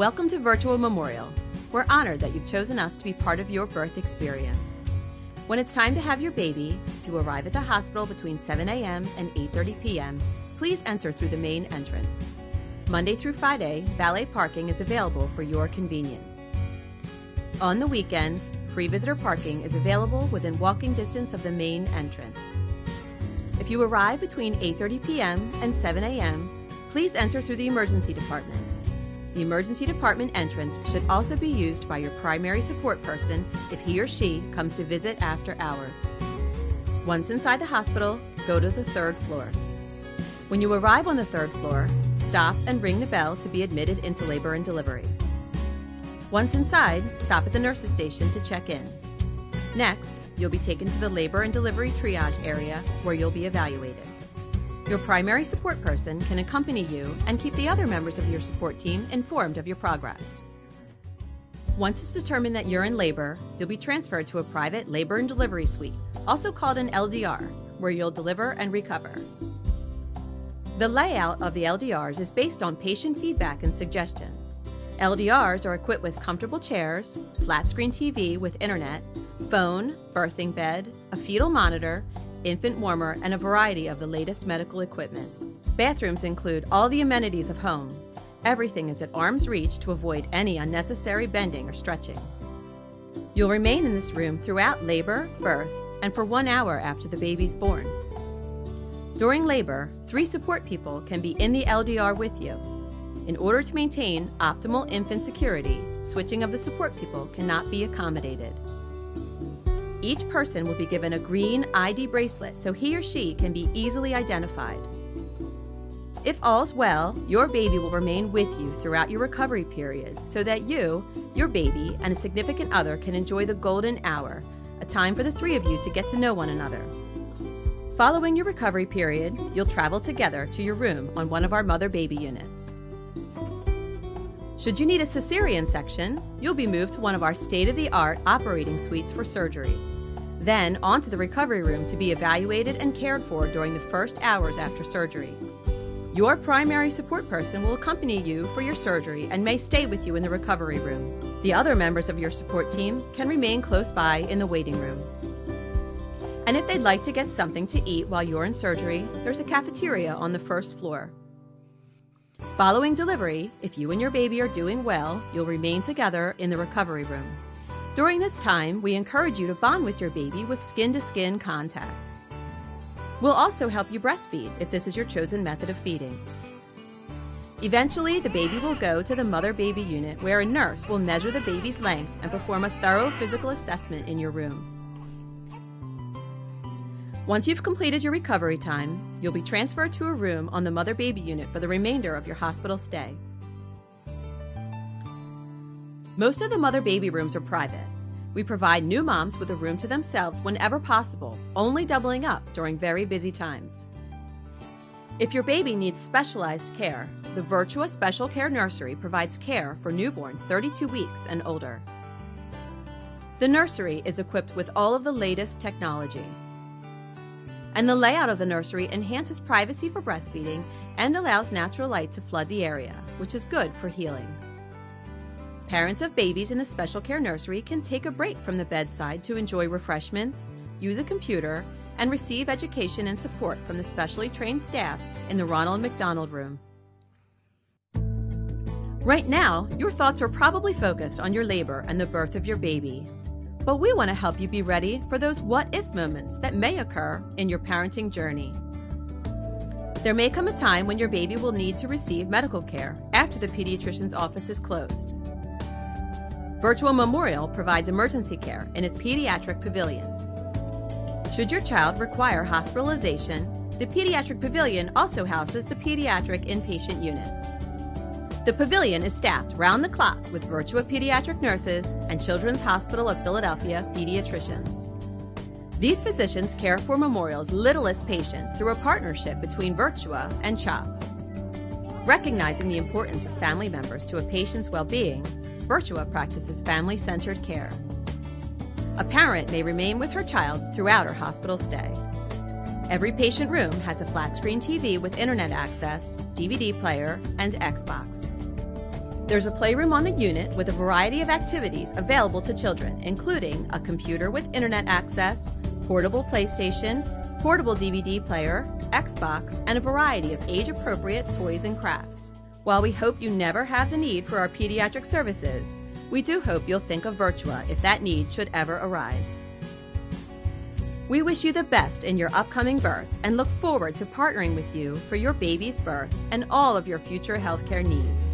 Welcome to Virtua Memorial. We're honored that you've chosen us to be part of your birth experience. When it's time to have your baby, if you arrive at the hospital between 7 a.m. and 8:30 p.m., please enter through the main entrance. Monday through Friday, valet parking is available for your convenience. On the weekends, free visitor parking is available within walking distance of the main entrance. If you arrive between 8:30 p.m. and 7 a.m., please enter through the emergency department. The emergency department entrance should also be used by your primary support person if he or she comes to visit after hours. Once inside the hospital, go to the third floor. When you arrive on the third floor, stop and ring the bell to be admitted into labor and delivery. Once inside, stop at the nurse's station to check in. Next, you'll be taken to the labor and delivery triage area where you'll be evaluated. Your primary support person can accompany you and keep the other members of your support team informed of your progress. Once it's determined that you're in labor, you'll be transferred to a private labor and delivery suite, also called an LDR, where you'll deliver and recover. The layout of the LDRs is based on patient feedback and suggestions. LDRs are equipped with comfortable chairs, flat screen TV with internet, phone, birthing bed, a fetal monitor, infant warmer, and a variety of the latest medical equipment. Bathrooms include all the amenities of home. Everything is at arm's reach to avoid any unnecessary bending or stretching. You'll remain in this room throughout labor, birth, and for one hour after the baby's born. During labor, three support people can be in the LDR with you. In order to maintain optimal infant security, switching of the support people cannot be accommodated. Each person will be given a green ID bracelet so he or she can be easily identified. If all's well, your baby will remain with you throughout your recovery period so that you, your baby, and a significant other can enjoy the golden hour, a time for the three of you to get to know one another. Following your recovery period, you'll travel together to your room on one of our mother baby units. Should you need a cesarean section, you'll be moved to one of our state of the art operating suites for surgery then onto the recovery room to be evaluated and cared for during the first hours after surgery. Your primary support person will accompany you for your surgery and may stay with you in the recovery room. The other members of your support team can remain close by in the waiting room. And if they'd like to get something to eat while you're in surgery, there's a cafeteria on the first floor. Following delivery, if you and your baby are doing well, you'll remain together in the recovery room. During this time, we encourage you to bond with your baby with skin to skin contact. We'll also help you breastfeed if this is your chosen method of feeding. Eventually, the baby will go to the mother baby unit where a nurse will measure the baby's length and perform a thorough physical assessment in your room. Once you've completed your recovery time, you'll be transferred to a room on the mother baby unit for the remainder of your hospital stay. Most of the mother baby rooms are private. We provide new moms with a room to themselves whenever possible, only doubling up during very busy times. If your baby needs specialized care, the Virtua Special Care Nursery provides care for newborns 32 weeks and older. The nursery is equipped with all of the latest technology. And the layout of the nursery enhances privacy for breastfeeding and allows natural light to flood the area, which is good for healing. Parents of babies in the special care nursery can take a break from the bedside to enjoy refreshments, use a computer, and receive education and support from the specially trained staff in the Ronald McDonald Room. Right now, your thoughts are probably focused on your labor and the birth of your baby. But we want to help you be ready for those what if moments that may occur in your parenting journey. There may come a time when your baby will need to receive medical care after the pediatrician's office is closed. Virtua Memorial provides emergency care in its pediatric pavilion. Should your child require hospitalization, the Pediatric Pavilion also houses the Pediatric Inpatient Unit. The pavilion is staffed round the clock with Virtua pediatric nurses and Children's Hospital of Philadelphia pediatricians. These physicians care for Memorial's littlest patients through a partnership between Virtua and CHOP. Recognizing the importance of family members to a patient's well being, Virtua practices family centered care. A parent may remain with her child throughout her hospital stay. Every patient room has a flat screen TV with internet access, DVD player, and Xbox. There's a playroom on the unit with a variety of activities available to children, including a computer with internet access, portable PlayStation, portable DVD player, Xbox, and a variety of age appropriate toys and crafts. While we hope you never have the need for our pediatric services, we do hope you'll think of Virtua if that need should ever arise. We wish you the best in your upcoming birth and look forward to partnering with you for your baby's birth and all of your future healthcare needs.